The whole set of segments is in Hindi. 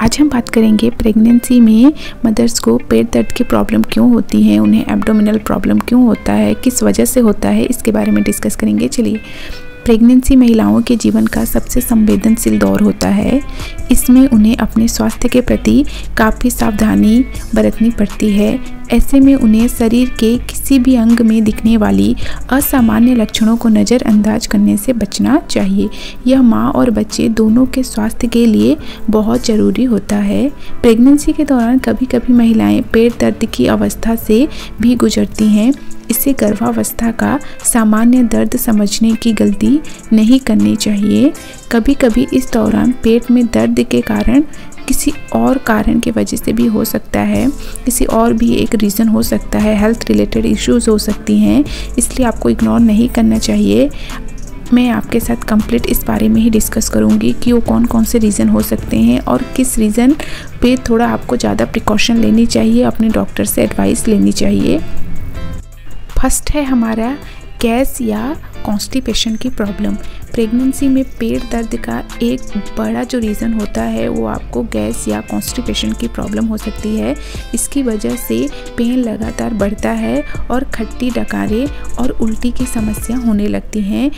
आज हम बात करेंगे प्रेगनेंसी में मदर्स को पेट दर्द की प्रॉब्लम क्यों होती है, उन्हें एब्डोमिनल प्रॉब्लम क्यों होता है, किस वजह से होता है, इसके बारे में डिस्कस करेंगे। चलिए प्रेगनेंसी महिलाओं के जीवन का सबसे संवेदनशील दौर होता है। इसमें उन्हें अपने स्वास्थ्य के प्रति काफ़ी सावधानी बरतनी पड़ती है। ऐसे में उन्हें शरीर के किसी भी अंग में दिखने वाली असामान्य लक्षणों को नज़रअंदाज करने से बचना चाहिए। यह माँ और बच्चे दोनों के स्वास्थ्य के लिए बहुत ज़रूरी होता है। प्रेगनेंसी के दौरान कभी कभी महिलाएँ पेट दर्द की अवस्था से भी गुजरती हैं। इसे गर्भावस्था का सामान्य दर्द समझने की गलती नहीं करनी चाहिए। कभी कभी इस दौरान पेट में दर्द के कारण किसी और कारण की वजह से भी हो सकता है। किसी और भी एक रीज़न हो सकता है हेल्थ रिलेटेड इश्यूज़ हो सकती हैं। इसलिए आपको इग्नोर नहीं करना चाहिए। मैं आपके साथ कंप्लीट इस बारे में ही डिस्कस करूँगी कि वो कौन कौन से रीज़न हो सकते हैं और किस रीज़न पे थोड़ा आपको ज़्यादा प्रिकॉशन लेनी चाहिए, अपने डॉक्टर से एडवाइस लेनी चाहिए। फ़र्स्ट है हमारा गैस या कॉन्स्टिपेशन की प्रॉब्लम। प्रेगनेंसी में पेट दर्द का एक बड़ा जो रीज़न होता है, वो आपको गैस या कॉन्स्टिपेशन की प्रॉब्लम हो सकती है। इसकी वजह से पेन लगातार बढ़ता है और खट्टी डकारें और उल्टी की समस्या होने लगती हैं।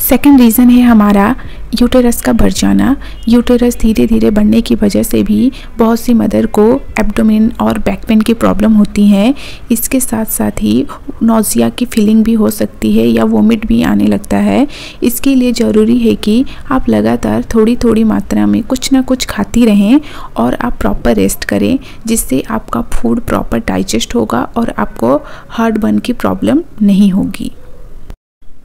सेकेंड रीज़न है हमारा यूटेरस का बढ़ जाना। यूटेरस धीरे धीरे बढ़ने की वजह से भी बहुत सी मदर को एब्डोमिन और बैक पेन की प्रॉब्लम होती है। इसके साथ साथ ही नोज़िया की फीलिंग भी हो सकती है या वोमिट भी आने लगता है। इसके लिए ज़रूरी है कि आप लगातार थोड़ी थोड़ी मात्रा में कुछ ना कुछ खाती रहें और आप प्रॉपर रेस्ट करें, जिससे आपका फ़ूड प्रॉपर डाइजेस्ट होगा और आपको हार्ट बर्न की प्रॉब्लम नहीं होगी।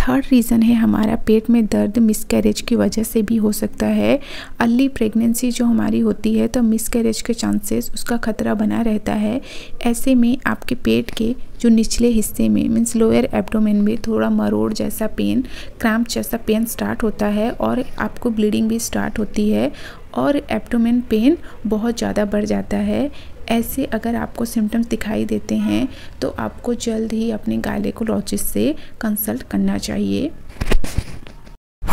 थर्ड रीज़न है हमारा पेट में दर्द मिसकैरेज की वजह से भी हो सकता है। अर्ली प्रेगनेंसी जो हमारी होती है तो मिसकैरेज के चांसेस उसका खतरा बना रहता है। ऐसे में आपके पेट के जो निचले हिस्से में मीन्स लोअर एब्डोमेन में थोड़ा मरोड़ जैसा पेन क्रैम्प जैसा पेन स्टार्ट होता है और आपको ब्लीडिंग भी स्टार्ट होती है। और एब्डोमेन पेन बहुत ज़्यादा बढ़ जाता है। ऐसे अगर आपको सिम्टम्स दिखाई देते हैं तो आपको जल्द ही अपने गायलेकोलॉजिस्ट से कंसल्ट करना चाहिए।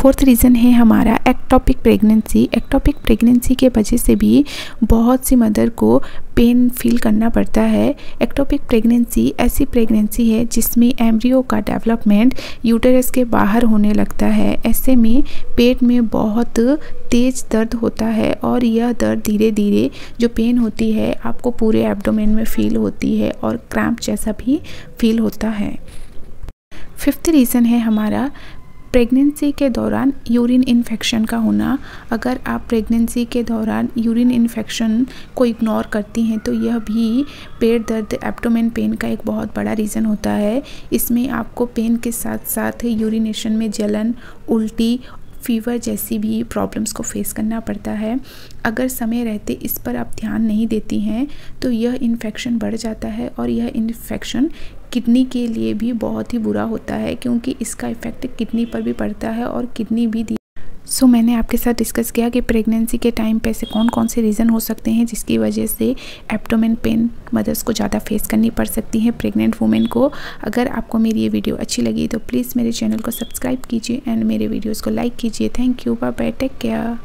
फोर्थ रीज़न है हमारा एक्टॉपिक प्रेगनेंसी एक्टॉपिक प्रेगनेंसी के वजह से भी बहुत सी मदर को पेन फील करना पड़ता है। एक्टोपिक प्रेगनेंसी ऐसी प्रेगनेंसी है जिसमें एम्ब्रियो का डेवलपमेंट यूटरस के बाहर होने लगता है। ऐसे में पेट में बहुत तेज़ दर्द होता है और यह दर्द धीरे धीरे जो पेन होती है आपको पूरे एब्डोमेन में फील होती है और क्रैम्प जैसा भी फील होता है। फिफ्थ रीज़न है हमारा प्रेगनेंसी के दौरान यूरिन इन्फेक्शन का होना, अगर आप प्रेगनेंसी के दौरान यूरिन इन्फेक्शन को इग्नोर करती हैं तो यह भी पेट दर्द एप्टोमेन पेन का एक बहुत बड़ा रीज़न होता है। इसमें आपको पेन के साथ साथ यूरिनेशन में जलन, उल्टी फीवर जैसी भी प्रॉब्लम्स को फेस करना पड़ता है। अगर समय रहते इस पर आप ध्यान नहीं देती हैं तो यह इन्फेक्शन बढ़ जाता है और यह इन्फेक्शन किडनी के लिए भी बहुत ही बुरा होता है, क्योंकि इसका इफ़ेक्ट किडनी पर भी पड़ता है और किडनी भी सो so, मैंने आपके साथ डिस्कस किया कि प्रेगनेंसी के टाइम पे ऐसे कौन कौन से रीज़न हो सकते हैं जिसकी वजह से एप्टोमेन पेन मदर्स को ज़्यादा फेस करनी पड़ सकती है प्रेग्नेंट वुमेन को। अगर आपको मेरी ये वीडियो अच्छी लगी तो प्लीज़ मेरे चैनल को सब्सक्राइब कीजिए एंड मेरे वीडियोज़ को लाइक कीजिए। Thank you bye bye take care